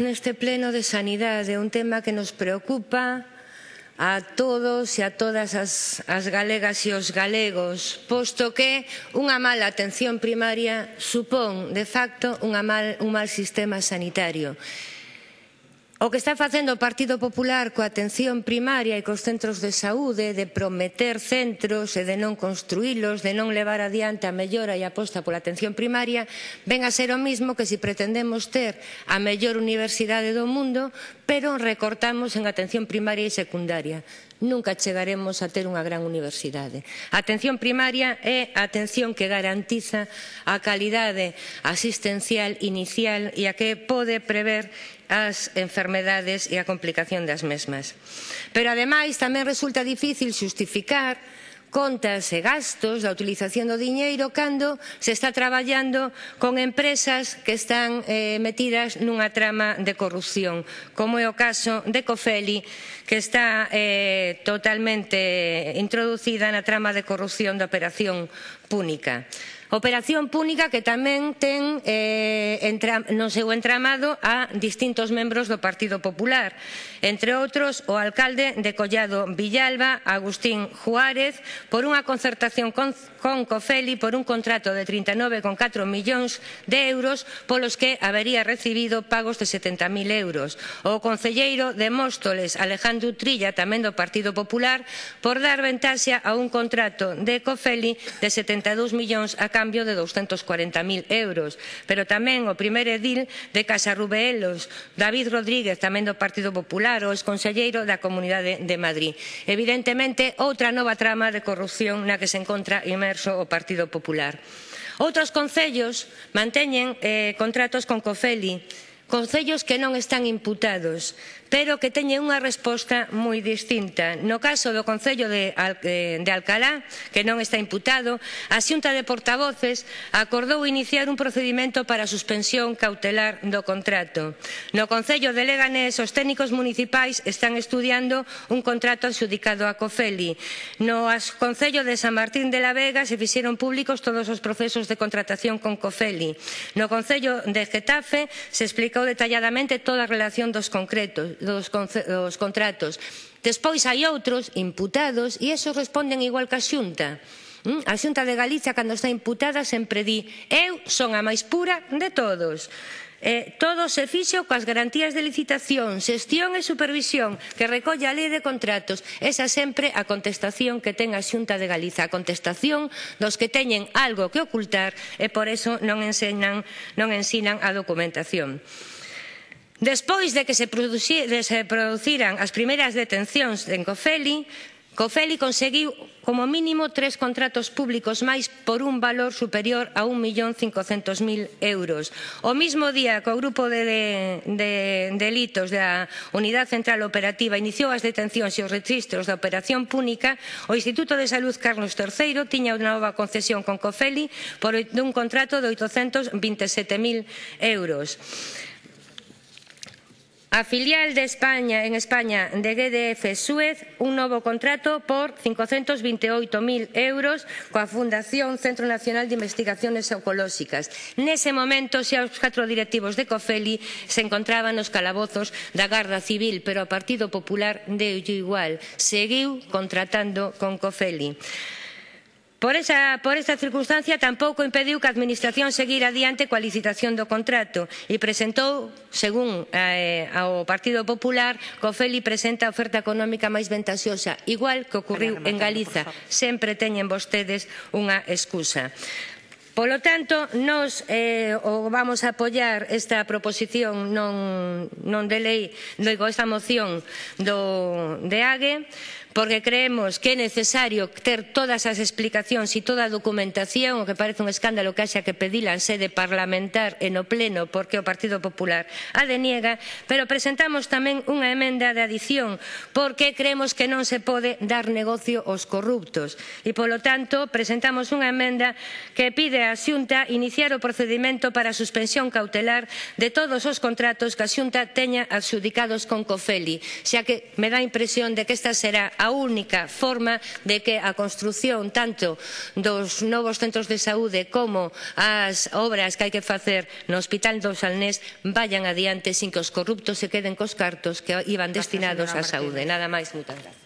Neste pleno de sanidade, un tema que nos preocupa a todos e a todas as, as galegas e os galegos, posto que unha mala atención primaria supón, de facto, unha mal, un mal sistema sanitario. O que está facendo o Partido Popular coa atención primaria e cos centros de saúde de prometer centros e de non construílos, de non levar adiante a mellora e a aposta pola atención primaria, ven a ser o mismo que se si pretendemos ter a mellor universidade do mundo, pero recortamos en atención primaria e secundaria nunca chegaremos a ter unha gran universidade. A atención primaria é a atención que garantiza a calidade asistencial inicial e a que pode prever as enfermedades e a complicación das mesmas. Pero ademais tamén resulta difícil xustificar contas e gastos da utilización do diñeiro cando se está traballando con empresas que están eh, metidas nunha trama de corrupción, como é o caso de Cofeli, que está eh, totalmente introducida na trama de corrupción da operación Púnica. Operación púnica que tamén ten eh, entra, no seu entramado a distintos membros do Partido Popular, entre outros o alcalde de Collado Villalba, Agustín Juárez, por unha concertación con, con Cofeli por un contrato de 39,4 millóns de euros polos que habería recibido pagos de 70.000 euros. O concelleiro de Móstoles, Alejandro Trilla, tamén do Partido Popular, por dar ventaxe a un contrato de Cofeli de 72 millóns a cambio cambio de 240.000 euros. Pero tamén o primeiro edil de Casarrubeelos, David Rodríguez, tamén do Partido Popular, o exconselleiro da Comunidade de Madrid. Evidentemente, outra nova trama de corrupción na que se encontra inmerso o Partido Popular. Outros concellos manteñen eh, contratos con Cofeli, concellos que non están imputados, pero que teñen unha resposta moi distinta. No caso do Concello de, eh, de Alcalá, que non está imputado, a Xunta de Portavoces acordou iniciar un procedimento para a suspensión cautelar do contrato. No Concello de Leganés, os técnicos municipais están estudando un contrato adxudicado a Cofeli. No Concello de San Martín de la Vega se fixeron públicos todos os procesos de contratación con Cofeli. No Concello de Getafe se explicou detalladamente toda a relación dos, concretos, dos, dos contratos. Despois hai outros imputados e esos responden igual que a Xunta. Mm? A Xunta de Galicia, cando está imputada, sempre di eu son a máis pura de todos. Eh, todo se fixo coas garantías de licitación, xestión e supervisión que recolle a Lei de Contratos. Esa sempre a contestación que ten a Xunta de Galiza, a contestación dos que teñen algo que ocultar e por eso non ensinan, non ensinan a documentación. Despois de que se, produciran as primeiras detencións en Cofeli, Cofeli conseguiu como mínimo tres contratos públicos máis por un valor superior a 1.500.000 euros. O mismo día que o grupo de, de, de delitos da Unidade Central Operativa iniciou as detencións e os registros da Operación Púnica, o Instituto de Salud Carlos III tiña unha nova concesión con Cofeli por dun contrato de 827.000 euros a filial de España en España de GDF Suez un novo contrato por 528.000 euros coa Fundación Centro Nacional de Investigaciones Ecolóxicas. Nese momento, xa os catro directivos de COFELI se encontraban nos calabozos da Garda Civil, pero o Partido Popular deu igual, seguiu contratando con COFELI. Por esa, por esa circunstancia tampouco impediu que a Administración seguira adiante coa licitación do contrato e presentou, según eh, ao Partido Popular, que o FELI presenta a oferta económica máis ventaxosa, igual que ocorreu en Galiza. Sempre teñen vostedes unha excusa. Polo tanto, nós eh, o vamos a apoiar esta proposición non, non de lei, digo, esta moción do, de AGE, porque creemos que é necesario ter todas as explicacións e toda a documentación, o que parece un escándalo que haxa que pedila en sede parlamentar e no pleno porque o Partido Popular a deniega, pero presentamos tamén unha emenda de adición porque creemos que non se pode dar negocio aos corruptos. E polo tanto presentamos unha emenda que pide a Xunta iniciar o procedimento para a suspensión cautelar de todos os contratos que a Xunta teña adxudicados con Cofeli, xa que me dá a impresión de que esta será a única forma de que a construción tanto dos novos centros de saúde como as obras que hai que facer no Hospital do Salnés vayan adiante sin que os corruptos se queden cos cartos que iban destinados á saúde. Nada máis, moitas gracias.